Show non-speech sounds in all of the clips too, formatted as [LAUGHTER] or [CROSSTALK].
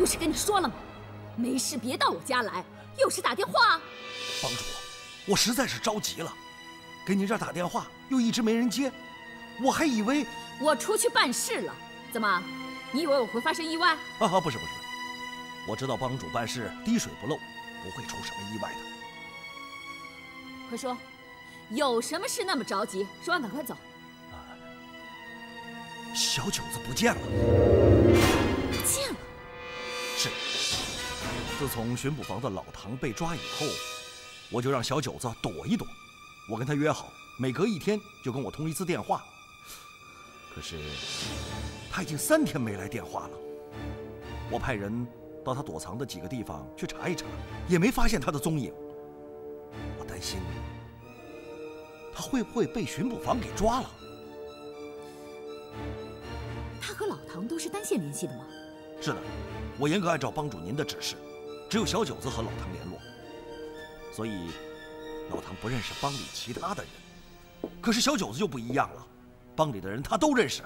不是跟你说了吗？没事别到我家来，有事打电话。帮主，我实在是着急了，给您这儿打电话又一直没人接，我还以为我出去办事了。怎么，你以为我会发生意外？啊，不是不是，我知道帮主办事滴水不漏，不会出什么意外的。快说，有什么事那么着急？说完赶快走。小九子不见了。自从巡捕房的老唐被抓以后，我就让小九子躲一躲。我跟他约好，每隔一天就跟我通一次电话。可是他已经三天没来电话了。我派人到他躲藏的几个地方去查一查，也没发现他的踪影。我担心他会不会被巡捕房给抓了。他和老唐都是单线联系的吗？是的，我严格按照帮主您的指示，只有小九子和老唐联络，所以老唐不认识帮里其他的人。可是小九子就不一样了，帮里的人他都认识。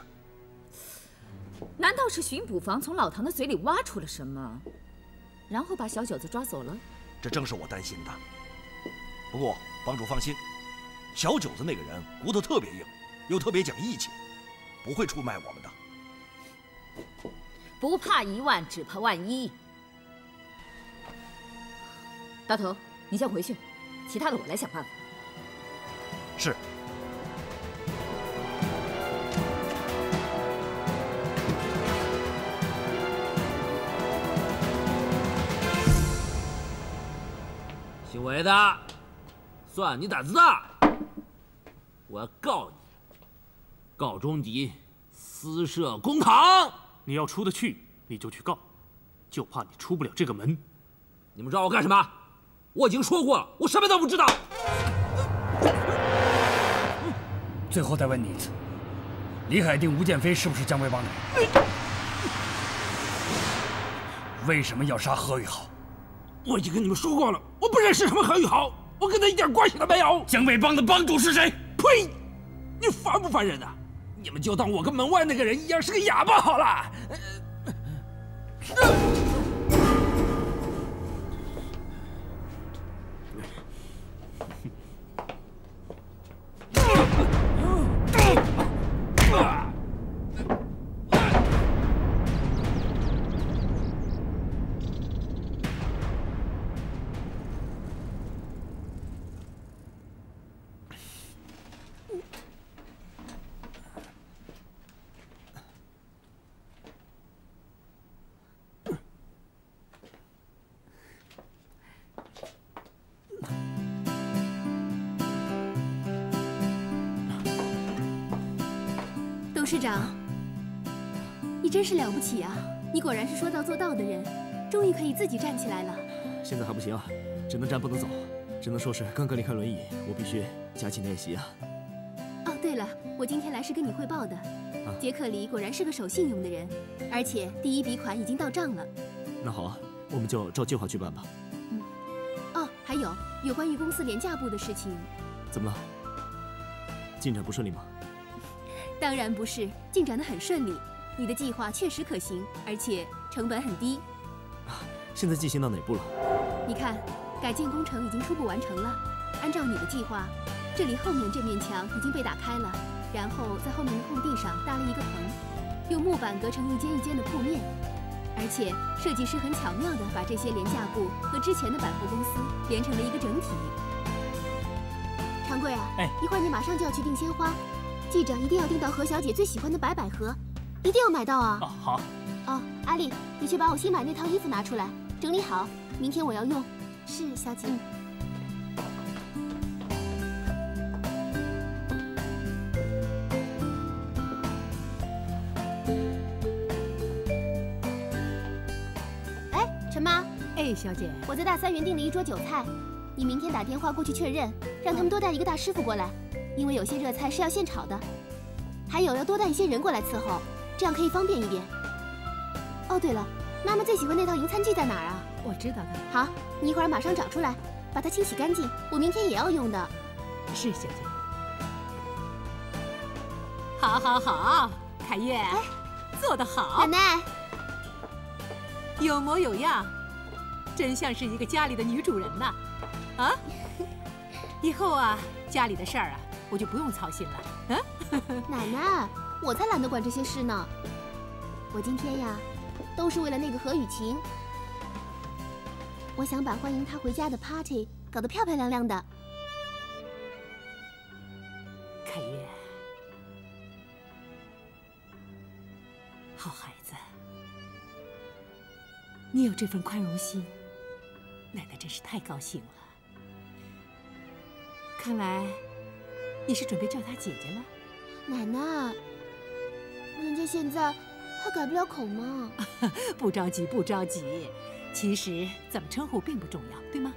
难道是巡捕房从老唐的嘴里挖出了什么，然后把小九子抓走了？这正是我担心的。不过帮主放心，小九子那个人骨头特别硬，又特别讲义气，不会出卖我们的。不怕一万，只怕万一。大头，你先回去，其他的我来想办法。是。姓韦的，算你胆子大！我要告你，告钟迪私设公堂。你要出得去，你就去告，就怕你出不了这个门。你们抓我干什么？我已经说过了，我什么都不知道。最后再问你一次，李海定、吴建飞是不是江北帮的人？为什么要杀何宇豪？我已经跟你们说过了，我不认识什么何宇豪，我跟他一点关系都没有。江北帮的帮主是谁？呸！你烦不烦人啊？你们就当我跟门外那个人一样是个哑巴好了。长，你真是了不起啊！你果然是说到做到的人，终于可以自己站起来了。现在还不行，只能站不能走，只能说是刚刚离开轮椅，我必须加紧练习啊。哦，对了，我今天来是跟你汇报的。杰克里果然是个守信用的人，而且第一笔款已经到账了。那好啊，我们就照计划去办吧。嗯。哦，还有有关于公司廉价部的事情，怎么了？进展不顺利吗？当然不是，进展得很顺利。你的计划确实可行，而且成本很低。现在进行到哪步了？你看，改建工程已经初步完成了。按照你的计划，这里后面这面墙已经被打开了，然后在后面的空地上搭了一个棚，用木板隔成一间一间的铺面。而且设计师很巧妙地把这些廉价布和之前的百货公司连成了一个整体。长贵啊，哎，一会儿你马上就要去订鲜花。记着，一定要订到何小姐最喜欢的白百合，一定要买到啊！哦，好。哦，阿丽，你去把我新买那套衣服拿出来，整理好，明天我要用。是，小姐。哎，陈妈。哎，小姐，我在大三元订了一桌酒菜，你明天打电话过去确认，让他们多带一个大师傅过来。因为有些热菜是要现炒的，还有要多带一些人过来伺候，这样可以方便一点。哦，对了，妈妈最喜欢那套银餐具在哪儿啊？我知道的。好，你一会儿马上找出来，把它清洗干净，我明天也要用的。是，小姐。好，好，好，凯越，做得好。奶奶，有模有样，真像是一个家里的女主人呢！啊，以后啊，家里的事儿啊，我就不用操心了。嗯，[LAUGHS] 奶奶，我才懒得管这些事呢。我今天呀，都是为了那个何雨晴。我想把欢迎她回家的 party 搞得漂漂亮亮的。凯越，好孩子，你有这份宽容心，奶奶真是太高兴了。看来你是准备叫她姐姐了，奶奶。人家现在还改不了口吗？[LAUGHS] 不着急，不着急。其实怎么称呼并不重要，对吗？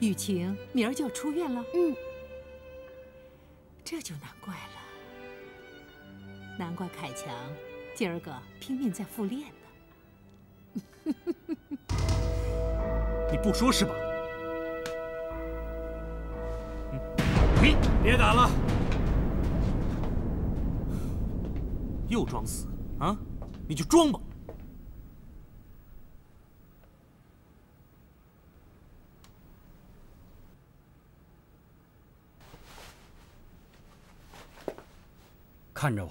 雨晴明儿就要出院了，嗯，这就难怪了。难怪凯强今儿个拼命在复练呢。[LAUGHS] 你不说是吧？别打了，又装死啊？你就装吧。看着我，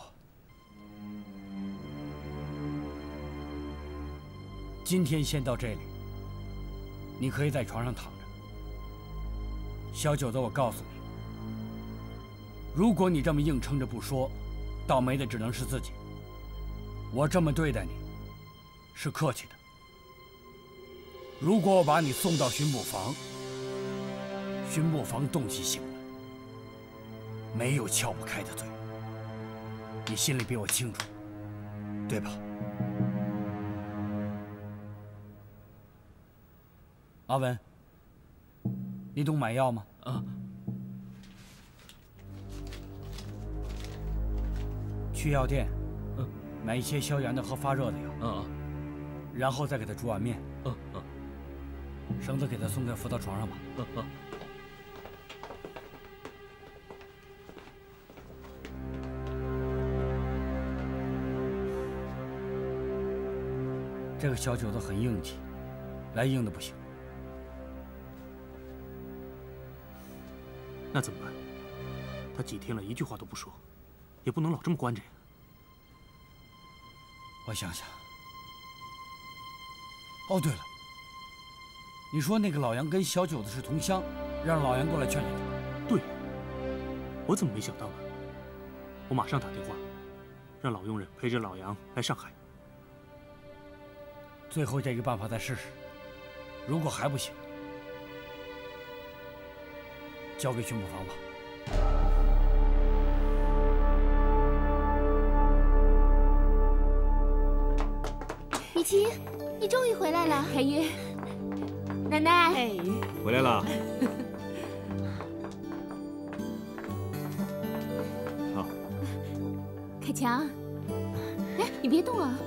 今天先到这里。你可以在床上躺着。小九子，我告诉你，如果你这么硬撑着不说，倒霉的只能是自己。我这么对待你，是客气的。如果我把你送到巡捕房，巡捕房东西醒了，没有撬不开的嘴。你心里比我清楚，对吧？阿文，你懂买药吗？啊。去药店，嗯，买一些消炎的和发热的药，嗯，然后再给他煮碗面，嗯嗯。绳子给他松开，扶到床上吧，嗯嗯。这个小九子很硬气，来硬的不行。那怎么办？他几天了，一句话都不说，也不能老这么关着呀。我想想。哦，对了，你说那个老杨跟小九子是同乡，让老杨过来劝劝他。对，我怎么没想到呢？我马上打电话，让老佣人陪着老杨来上海。最后这个办法再试试，如果还不行，交给巡捕房吧。雨晴，你终于回来了。凯云，奶奶，回来了。[LAUGHS] 好。凯强，哎，你别动啊。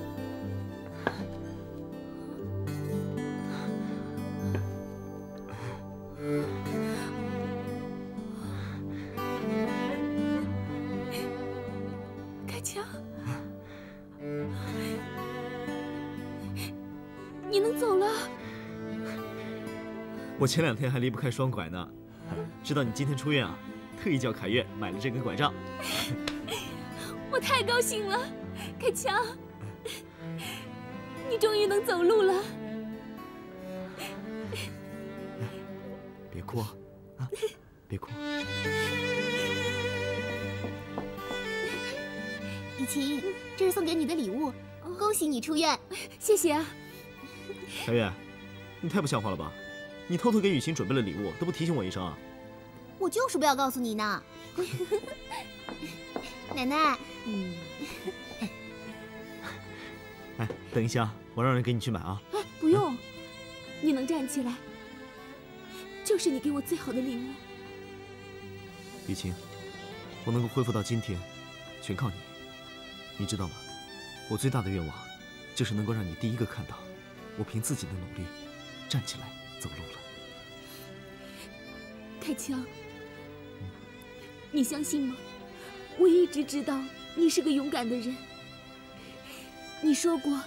前两天还离不开双拐呢，知道你今天出院啊，特意叫凯越买了这根拐杖。我太高兴了，凯强，你终于能走路了。别哭啊，别哭。雨晴，这是送给你的礼物，恭喜你出院，谢谢啊。凯越，你太不像话了吧？你偷偷给雨晴准备了礼物，都不提醒我一声啊！我就是不要告诉你呢。[LAUGHS] 奶奶，嗯，哎，等一下，我让人给你去买啊。哎，不用，你能站起来，就是你给我最好的礼物。雨晴，我能够恢复到今天，全靠你。你知道吗？我最大的愿望，就是能够让你第一个看到，我凭自己的努力站起来走路了。太强，你相信吗？我一直知道你是个勇敢的人。你说过，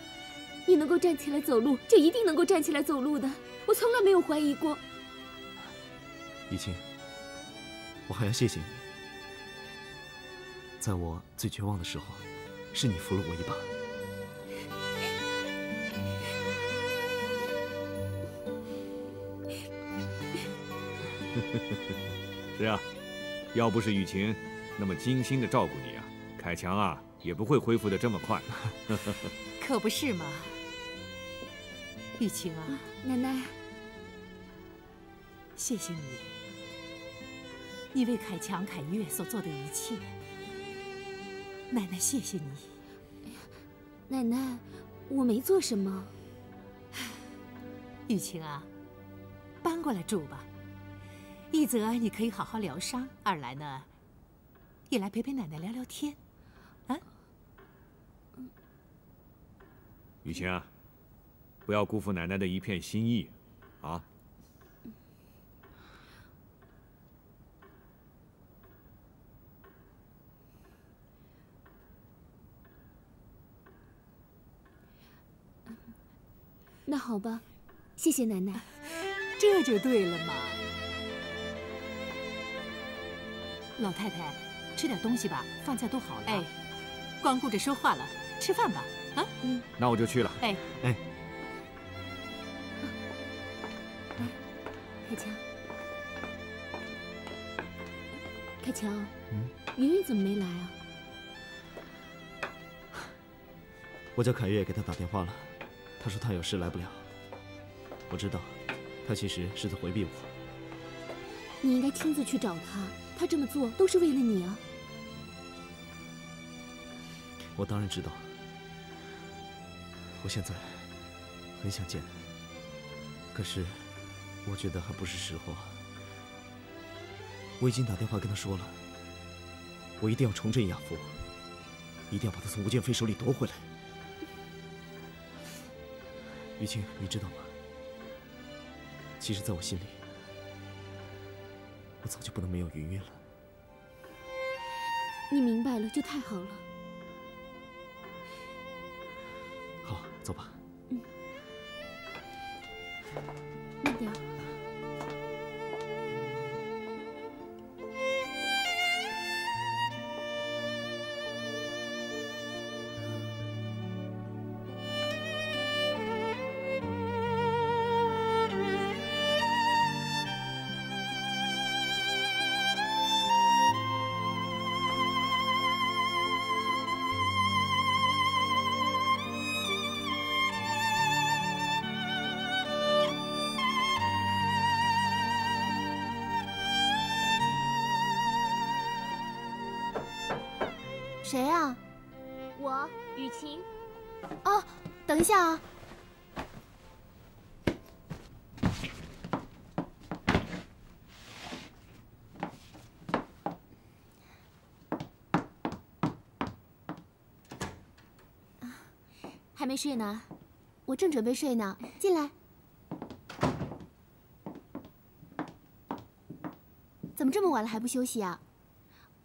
你能够站起来走路，就一定能够站起来走路的。我从来没有怀疑过。雨清，我还要谢谢你，在我最绝望的时候，是你扶了我一把。[LAUGHS] 是啊，要不是雨晴那么精心的照顾你啊，凯强啊也不会恢复的这么快。[LAUGHS] 可不是嘛，雨晴啊，奶奶，谢谢你，你为凯强、凯月所做的一切，奶奶谢谢你。奶奶，我没做什么。雨晴啊，搬过来住吧。一则你可以好好疗伤，二来呢，也来陪陪奶奶聊聊天，啊？雨晴啊，不要辜负奶奶的一片心意，啊！那好吧，谢谢奶奶。这就对了嘛。老太太，吃点东西吧，饭菜都好了。哎，光顾着说话了，吃饭吧。啊，嗯。那我就去了。哎哎。来，凯强。凯强，嗯，云云怎么没来啊？我叫凯越给他打电话了，他说他有事来不了。我知道，他其实是在回避我。你应该亲自去找他。他这么做都是为了你啊！我当然知道，我现在很想见，可是我觉得还不是时候啊。我已经打电话跟他说了，我一定要重振亚夫，一定要把他从吴建飞手里夺回来。雨清，你知道吗？其实，在我心里。我早就不能没有云云了。你明白了就太好了。好，走吧。谁啊？我雨晴。哦，等一下啊！还没睡呢，我正准备睡呢。进来。怎么这么晚了还不休息啊？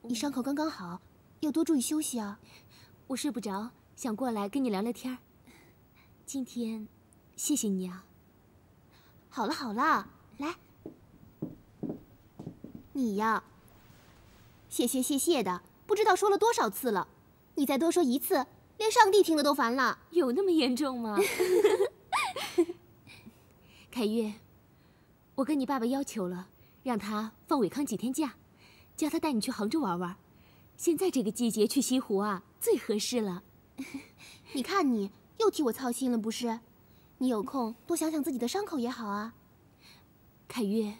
你伤口刚刚好。要多注意休息啊！我睡不着，想过来跟你聊聊天今天，谢谢你啊。好了好了，来，你呀，谢谢谢谢的，不知道说了多少次了。你再多说一次，连上帝听了都烦了。有那么严重吗？[LAUGHS] 凯越，我跟你爸爸要求了，让他放伟康几天假，叫他带你去杭州玩玩。现在这个季节去西湖啊，最合适了。[LAUGHS] 你看你又替我操心了，不是？你有空多想想自己的伤口也好啊。凯越，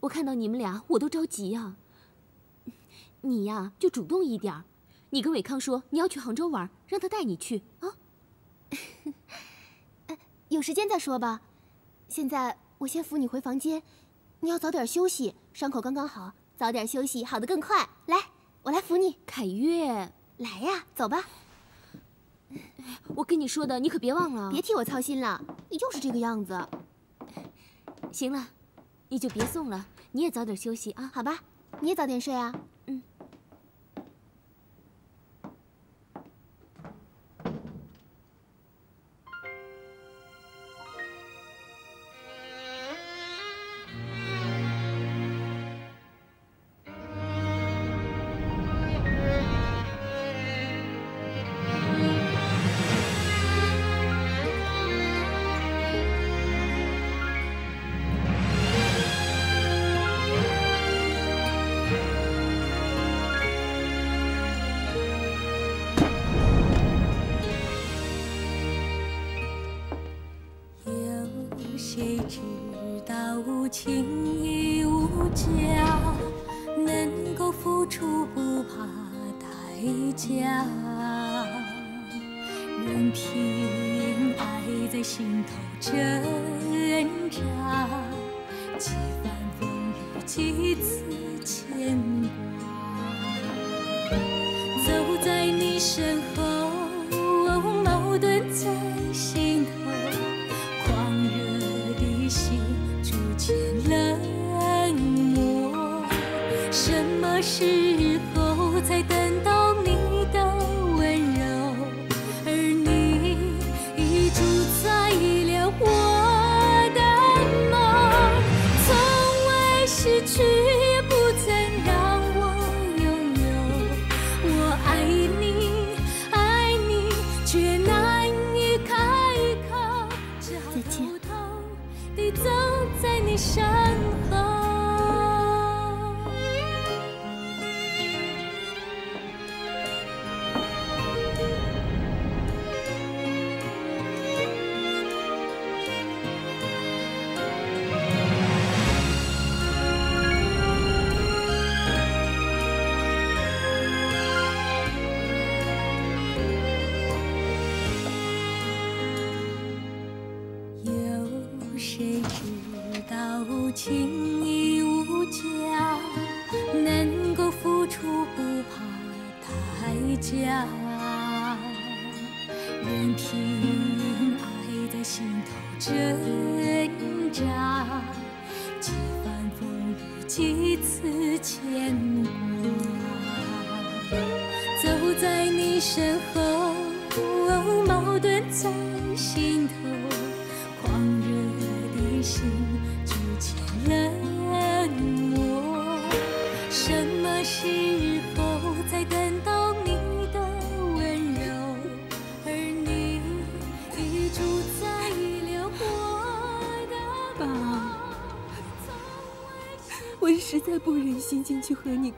我看到你们俩我都着急呀。你呀就主动一点，你跟伟康说你要去杭州玩，让他带你去啊。[LAUGHS] 有时间再说吧。现在我先扶你回房间，你要早点休息，伤口刚刚好，早点休息好的更快。来。我来扶你，凯越，来呀，走吧。我跟你说的，你可别忘了。别替我操心了，你就是这个样子。行了，你就别送了，你也早点休息啊。好吧，你也早点睡啊。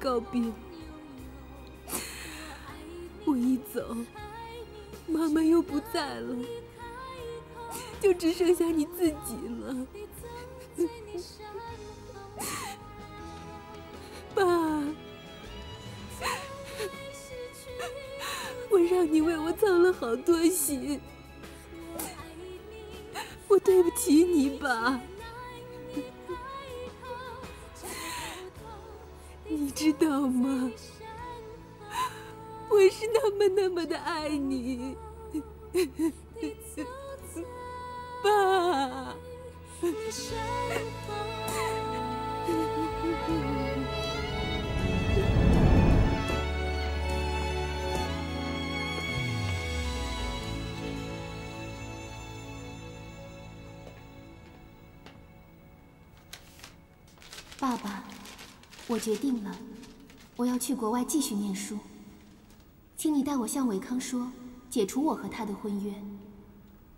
告别。我一走，妈妈又不在了，就只剩下你自己了。[LAUGHS] 爸，我让你为我操了好多心，我对不起你，爸。你知道吗？我是那么那么的爱你，爸。爸爸，我决定了，我要去国外继续念书。请你代我向伟康说，解除我和他的婚约。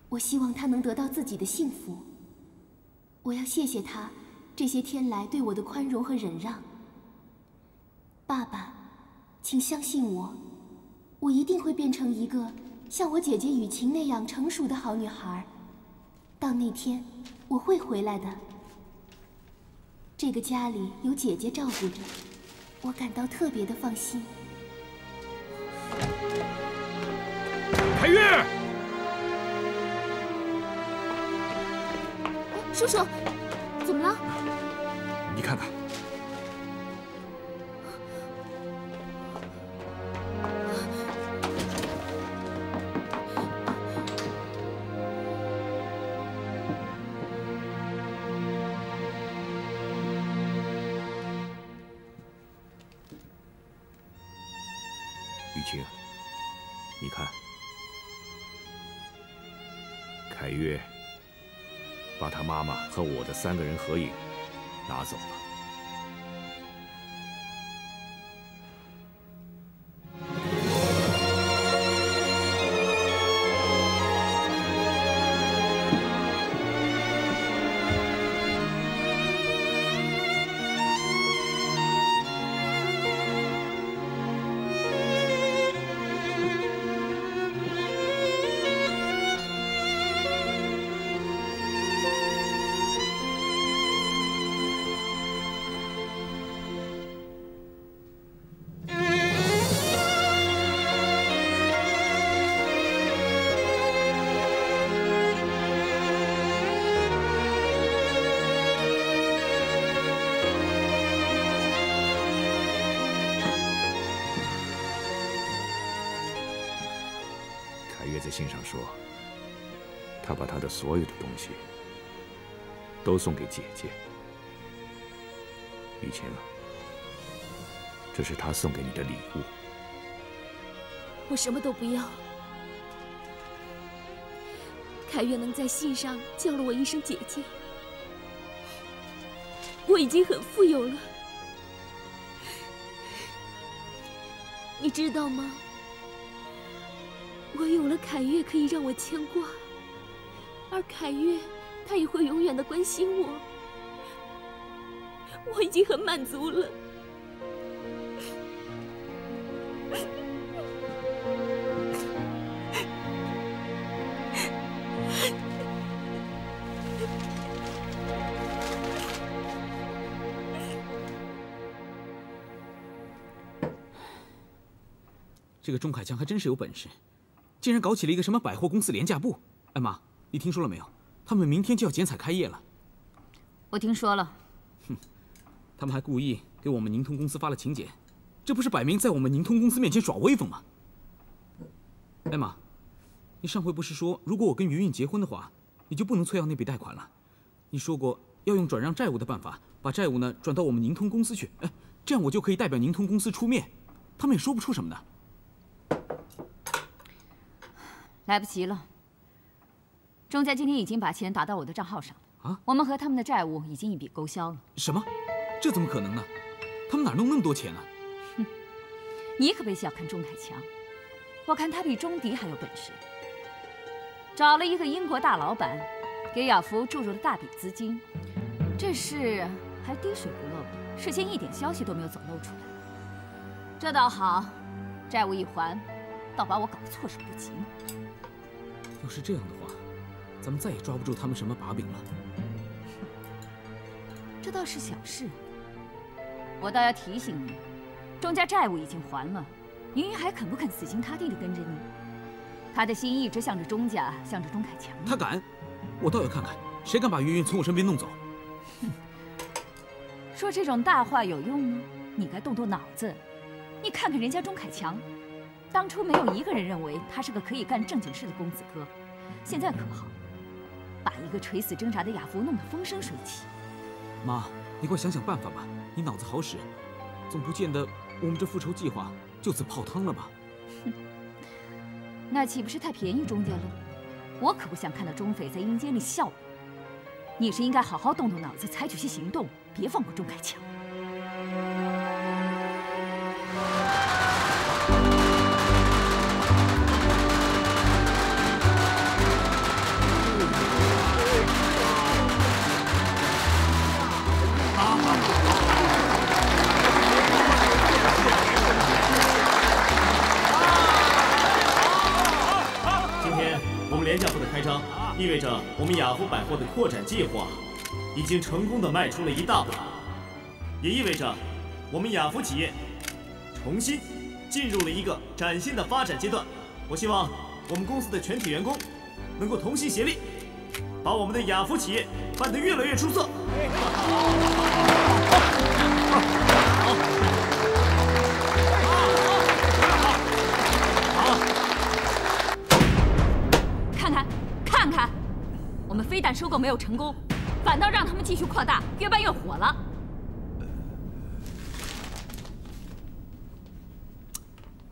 我希望他能得到自己的幸福。我要谢谢他这些天来对我的宽容和忍让。爸爸，请相信我，我一定会变成一个像我姐姐雨晴那样成熟的好女孩。到那天，我会回来的。这个家里有姐姐照顾着，我感到特别的放心。凯越，叔叔，怎么了？你看看，三个人合影拿走了。在信上说，他把他的所有的东西都送给姐姐。雨晴，这是他送给你的礼物。我什么都不要。凯越能在信上叫了我一声姐姐，我已经很富有了。你知道吗？我有了凯越可以让我牵挂，而凯越他也会永远的关心我。我已经很满足了。这个钟凯强还真是有本事，竟然搞起了一个什么百货公司廉价部。哎妈，你听说了没有？他们明天就要剪彩开业了。我听说了。哼，他们还故意给我们宁通公司发了请柬，这不是摆明在我们宁通公司面前耍威风吗？艾玛，你上回不是说，如果我跟云云结婚的话，你就不能催要那笔贷款了？你说过要用转让债务的办法，把债务呢转到我们宁通公司去。哎，这样我就可以代表宁通公司出面，他们也说不出什么的。来不及了，钟家今天已经把钱打到我的账号上了。啊，我们和他们的债务已经一笔勾销了。什么？这怎么可能呢？他们哪弄那么多钱啊？哼，你可别小看钟凯强，我看他比钟迪还有本事。找了一个英国大老板，给亚福注入了大笔资金，这事还滴水不漏，事先一点消息都没有走漏出来。这倒好，债务一还，倒把我搞得措手不及。要是这样的话，咱们再也抓不住他们什么把柄了。这倒是小事。我倒要提醒你，钟家债务已经还了，云云还肯不肯死心塌地的跟着你？他的心一直向着钟家，向着钟凯强。他敢？我倒要看看，谁敢把云云从我身边弄走。哼！说这种大话有用吗？你该动动脑子。你看看人家钟凯强。当初没有一个人认为他是个可以干正经事的公子哥，现在可好，把一个垂死挣扎的亚福弄得风生水起。妈，你快想想办法吧，你脑子好使，总不见得我们这复仇计划就此泡汤了吧？哼，那岂不是太便宜钟家了？我可不想看到钟匪在阴间里笑我。你是应该好好动动脑子，采取些行动，别放过钟凯强。廉价部的开张意味着我们雅福百货的扩展计划已经成功的迈出了一大步，也意味着我们雅福企业重新进入了一个崭新的发展阶段。我希望我们公司的全体员工能够同心协力，把我们的雅福企业办得越来越出色。非但收购没有成功，反倒让他们继续扩大，越办越火了。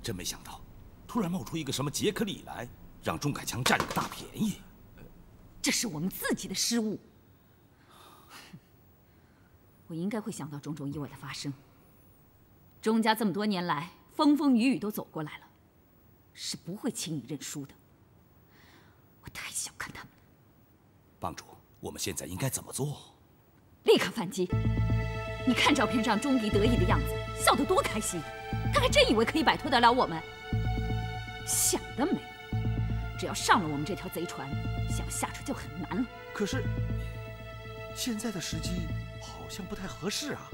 真没想到，突然冒出一个什么杰克里来，让钟凯强占了个大便宜。这是我们自己的失误。我应该会想到种种意外的发生。钟家这么多年来风风雨雨都走过来了，是不会轻易认输的。我太小看他们了。帮主，我们现在应该怎么做？立刻反击！你看照片上钟迪得意的样子，笑得多开心，他还真以为可以摆脱得了我们？想得美！只要上了我们这条贼船，想要下船就很难了。可是，现在的时机好像不太合适啊！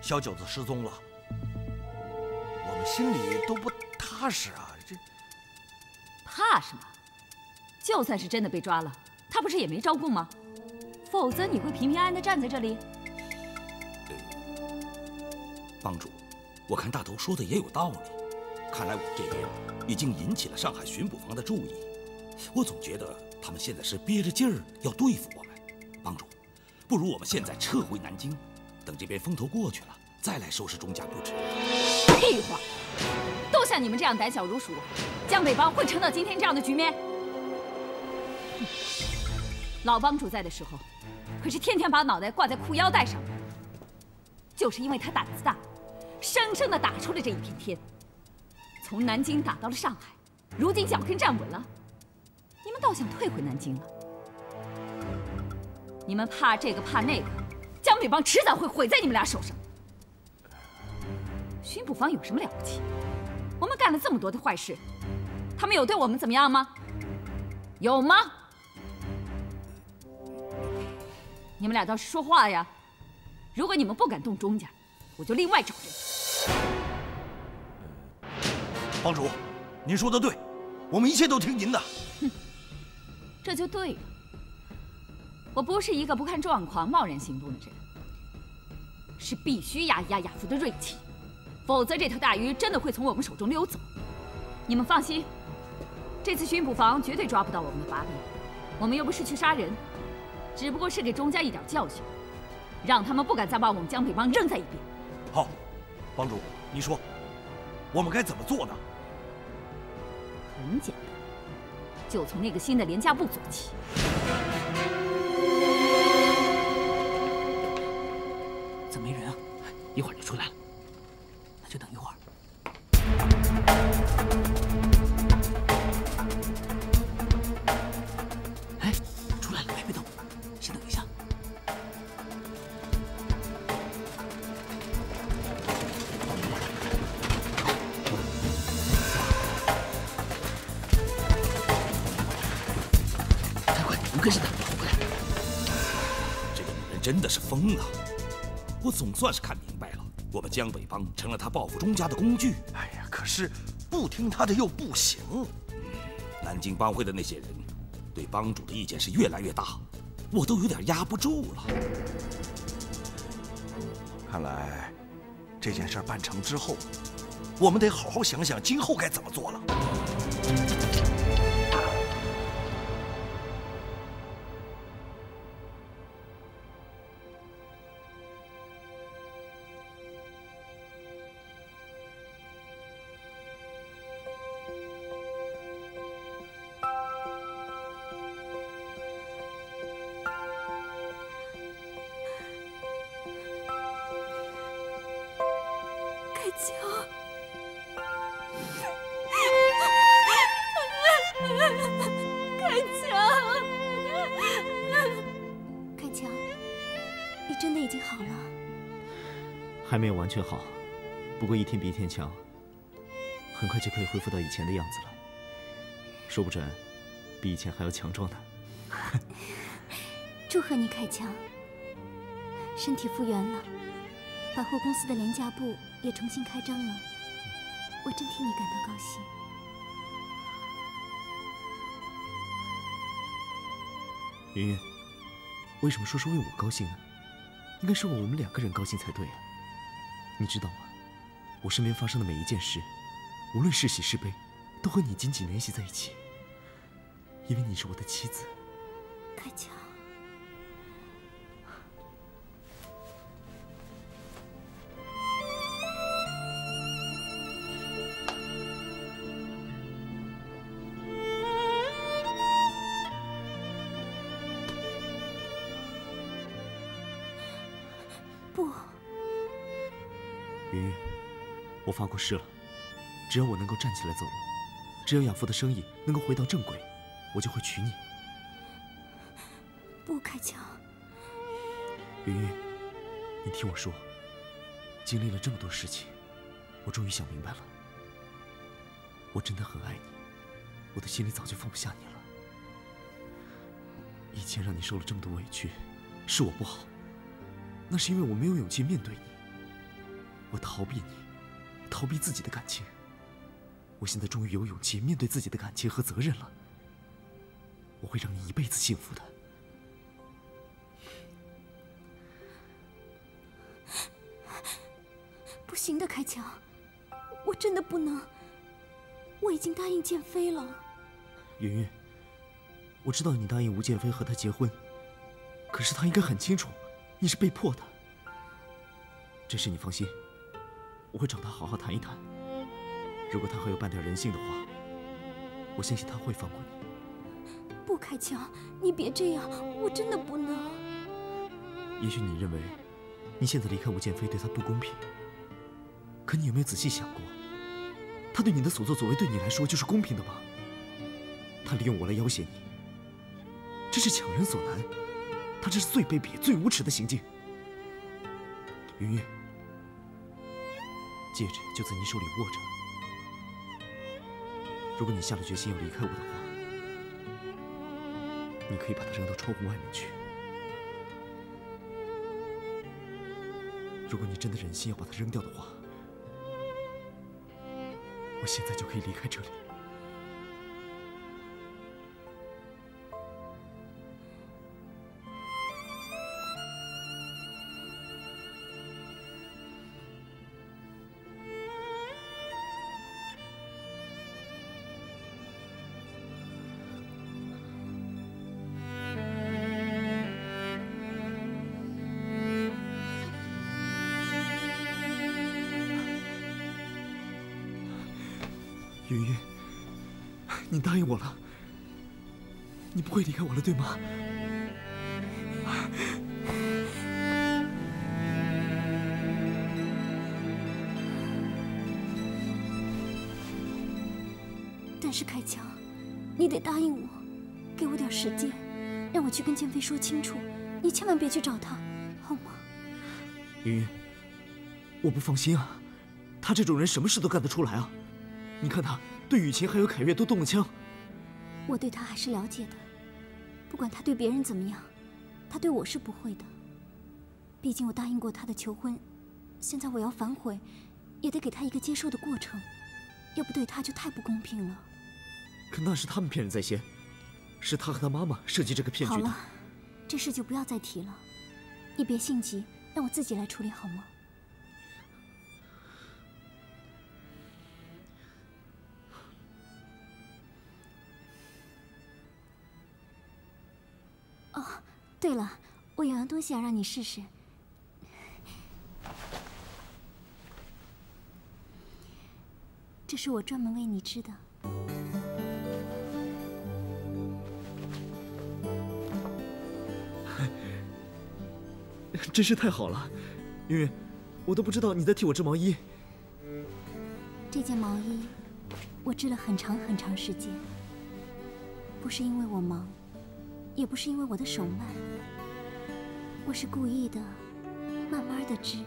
小九子失踪了，我们心里都不踏实啊！这怕什么？就算是真的被抓了。他不是也没招供吗？否则你会平平安安的站在这里？帮主，我看大头说的也有道理。看来我这边已经引起了上海巡捕房的注意。我总觉得他们现在是憋着劲儿要对付我们。帮主，不如我们现在撤回南京，等这边风头过去了，再来收拾钟家不迟。屁话！都像你们这样胆小如鼠，江北帮会撑到今天这样的局面？哼 [LAUGHS] 老帮主在的时候，可是天天把脑袋挂在裤腰带上，就是因为他胆子大，生生的打出了这一片天。从南京打到了上海，如今脚跟站稳了，你们倒想退回南京了？你们怕这个怕那个，江北帮迟早会毁在你们俩手上。巡捕房有什么了不起？我们干了这么多的坏事，他们有对我们怎么样吗？有吗？你们俩倒是说话呀！如果你们不敢动钟家，我就另外找人。帮主，您说的对，我们一切都听您的。哼这就对了。我不是一个不看状况贸然行动的人，是必须压一压亚夫的锐气，否则这条大鱼真的会从我们手中溜走。你们放心，这次巡捕房绝对抓不到我们的把柄。我们又不是去杀人，只不过是给钟家一点教训，让他们不敢再把我们江北帮扔在一边。好，帮主，你说，我们该怎么做呢？很简单，就从那个新的廉价部做起。怎么没人啊？一会儿就出来了，那就等一会儿。算是看明白了，我们江北帮成了他报复钟家的工具。哎呀，可是不听他的又不行。南京帮会的那些人，对帮主的意见是越来越大，我都有点压不住了。看来这件事办成之后，我们得好好想想今后该怎么做了。开枪！开枪！开枪，你真的已经好了？还没有完全好，不过一天比一天强，很快就可以恢复到以前的样子了。说不准，比以前还要强壮呢。[LAUGHS] 祝贺你，凯强，身体复原了，百货公司的廉价部也重新开张了，我真替你感到高兴。云云，为什么说是为我高兴呢？应该是为我们两个人高兴才对啊！你知道吗？我身边发生的每一件事，无论是喜是悲，都和你紧紧联系在一起，因为你是我的妻子。开枪。不，云云，我发过誓了，只要我能够站起来走路，只要养父的生意能够回到正轨，我就会娶你。不，开枪。云云，你听我说，经历了这么多事情，我终于想明白了，我真的很爱你，我的心里早就放不下你了。以前让你受了这么多委屈，是我不好，那是因为我没有勇气面对你，我逃避你，逃避自己的感情。我现在终于有勇气面对自己的感情和责任了，我会让你一辈子幸福的。不行的，开枪，我真的不能。我已经答应建飞了。云云，我知道你答应吴建飞和他结婚，可是他应该很清楚，你是被迫的。这事你放心，我会找他好好谈一谈。如果他还有半点人性的话，我相信他会放过你。不，开枪，你别这样，我真的不能。也许你认为你现在离开吴建飞对他不公平，可你有没有仔细想过，他对你的所作所为对你来说就是公平的吗？他利用我来要挟你，这是强人所难，他这是最卑鄙、最无耻的行径。云云，戒指就在你手里握着。如果你下了决心要离开我的话，你可以把它扔到窗户外面去。如果你真的忍心要把它扔掉的话，我现在就可以离开这里。答应我了，你不会离开我了，对吗？但是凯强，你得答应我，给我点时间，让我去跟建飞说清楚。你千万别去找他，好吗？云云，我不放心啊，他这种人什么事都干得出来啊！你看他对雨晴还有凯越都动了枪。我对他还是了解的，不管他对别人怎么样，他对我是不会的。毕竟我答应过他的求婚，现在我要反悔，也得给他一个接受的过程，要不对他就太不公平了。可那是他们骗人在先，是他和他妈妈设计这个骗局的。好了，这事就不要再提了，你别性急，让我自己来处理好吗？对了，我有样东西要让你试试。这是我专门为你织的。[LAUGHS] 真是太好了，云云，我都不知道你在替我织毛衣。这件毛衣我织了很长很长时间，不是因为我忙，也不是因为我的手慢，我是故意的，慢慢的织。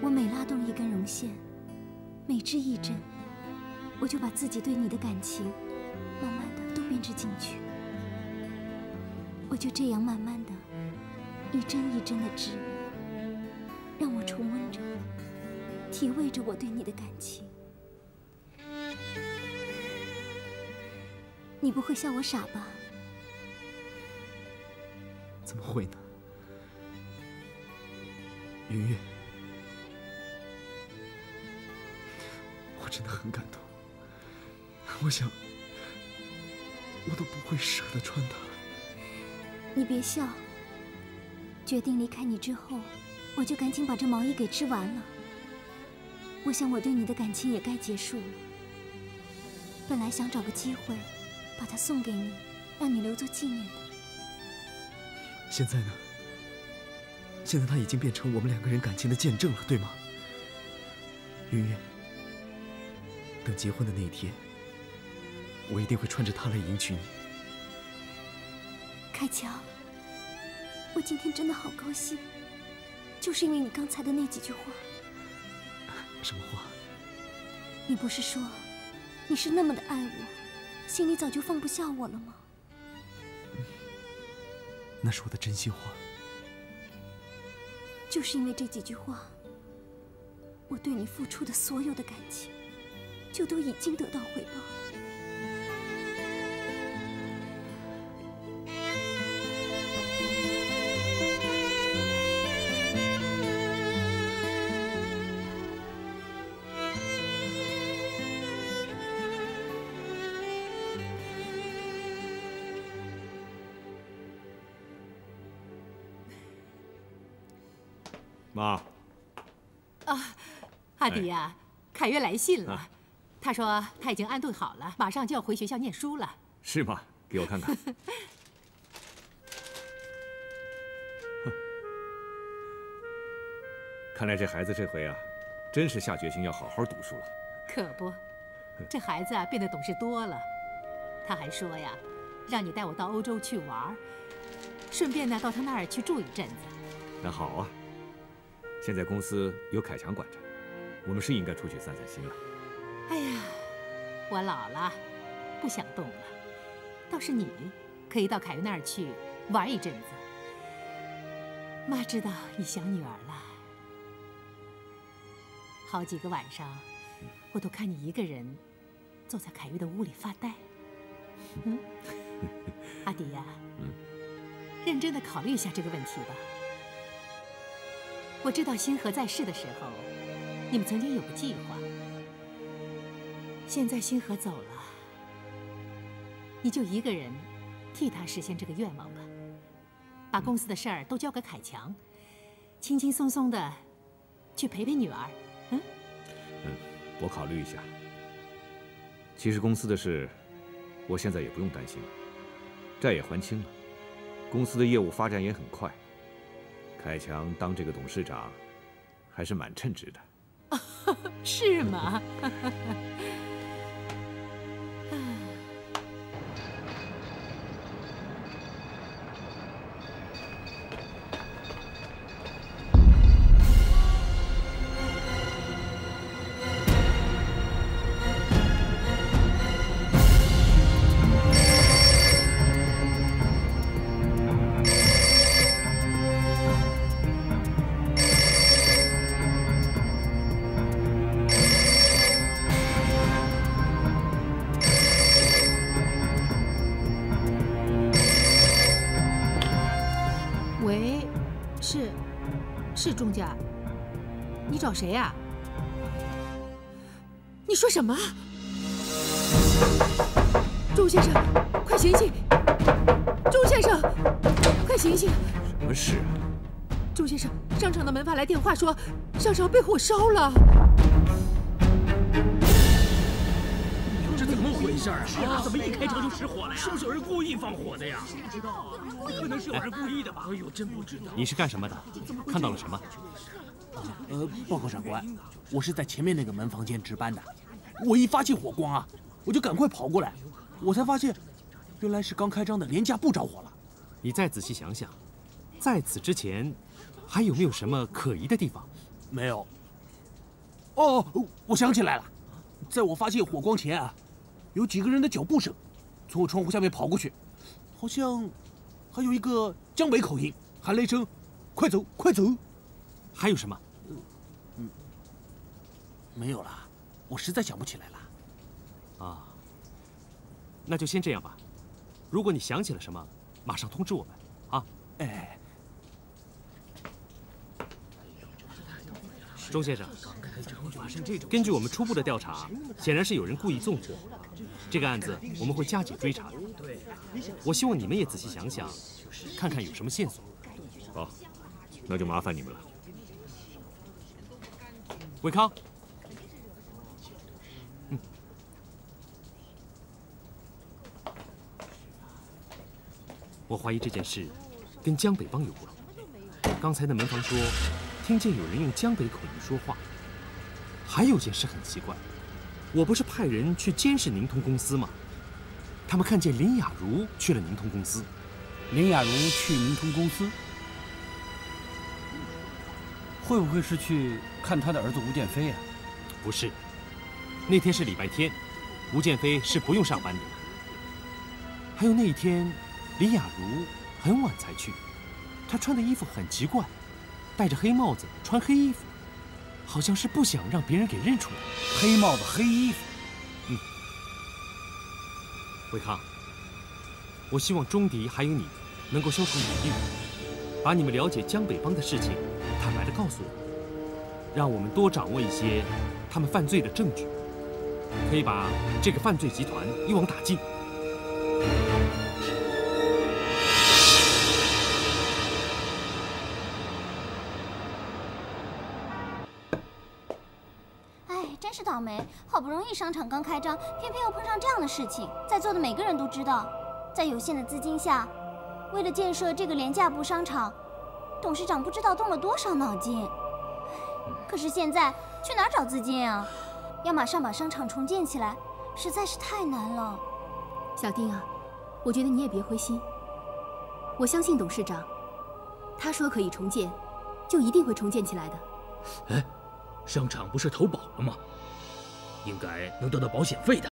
我每拉动一根绒线，每织一针，我就把自己对你的感情，慢慢的都编织进去。我就这样慢慢的。一针一针的织，让我重温着、体味着我对你的感情。你不会笑我傻吧？云云，我真的很感动。我想，我都不会舍得穿它。你别笑。决定离开你之后，我就赶紧把这毛衣给织完了。我想我对你的感情也该结束了。本来想找个机会，把它送给你，让你留作纪念的。现在呢？现在它已经变成我们两个人感情的见证了，对吗？云云，等结婚的那一天，我一定会穿着它来迎娶你。开强。我今天真的好高兴，就是因为你刚才的那几句话。什么话？你不是说你是那么的爱我，心里早就放不下我了吗？那是我的真心话。就是因为这几句话，我对你付出的所有的感情，就都已经得到回报。阿迪呀、凯越来信了，他说他已经安顿好了，马上就要回学校念书了。是吗？给我看看。[LAUGHS] 看来这孩子这回啊，真是下决心要好好读书了。可不，这孩子啊变得懂事多了。他还说呀，让你带我到欧洲去玩，顺便呢到他那儿去住一阵子。那好啊，现在公司有凯强管着，我们是应该出去散散心了。哎呀，我老了，不想动了。倒是你，可以到凯越那儿去玩一阵子。妈知道你想女儿了，好几个晚上，我都看你一个人坐在凯越的屋里发呆。嗯，阿迪呀、认真的考虑一下这个问题吧。我知道星河在世的时候，你们曾经有个计划。现在星河走了，你就一个人替他实现这个愿望吧。把公司的事儿都交给凯强，轻轻松松的去陪陪女儿。嗯，我考虑一下。其实公司的事，我现在也不用担心了，债也还清了，公司的业务发展也很快。凯强当这个董事长，还是蛮称职的。[LAUGHS] 是吗？[LAUGHS] 是钟家。你找谁呀、你说什么？钟先生，快醒醒！钟先生，快醒醒！什么事啊？钟先生，商场的门阀来电话说，商场被火烧了。怎么回事啊？怎么一开场就失火了呀？是不是有人故意放火的呀？谁知道啊？不可能是有人故意的吧？哎呦，真不知道。你是干什么的？看到了什么？呃，报告长官，我是在前面那个门房间值班的。我一发现火光啊，我就赶快跑过来，我才发现，原来是刚开张的廉价部着火了。你再仔细想想，在此之前，还有没有什么可疑的地方？没有。哦，我想起来了，在我发现火光前啊，有几个人的脚步声，从我窗户下面跑过去，好像还有一个江北口音，喊了一声“快走，快走”。还有什么？嗯，没有了，我实在想不起来了。啊，那就先这样吧。如果你想起了什么，马上通知我们啊。哎，钟先生，根据我们初步的调查，显然是有人故意纵火。这个案子我们会加紧追查的。我希望你们也仔细想想，看看有什么线索。好，那就麻烦你们了。伟康，嗯，我怀疑这件事跟江北帮有关。刚才那门房说，听见有人用江北口音说话。还有件事很奇怪，我不是派人去监视宁通公司吗？他们看见林雅茹去了宁通公司。林雅茹去宁通公司，会不会是去看他的儿子吴建飞啊？不是，那天是礼拜天，吴建飞是不用上班的。还有那一天，林雅茹很晚才去，她穿的衣服很奇怪，戴着黑帽子，穿黑衣服，好像是不想让别人给认出来。黑帽子、黑衣服，嗯。伟康，我希望钟迪还有你能够消除疑虑，把你们了解江北帮的事情坦白的告诉我，让我们多掌握一些他们犯罪的证据，可以把这个犯罪集团一网打尽。倒霉！好不容易商场刚开张，偏偏又碰上这样的事情。在座的每个人都知道，在有限的资金下，为了建设这个廉价部商场，董事长不知道动了多少脑筋。可是现在去哪儿找资金啊？要马上把商场重建起来，实在是太难了。小丁啊，我觉得你也别灰心。我相信董事长，他说可以重建，就一定会重建起来的。哎，商场不是投保了吗？应该能得到保险费的。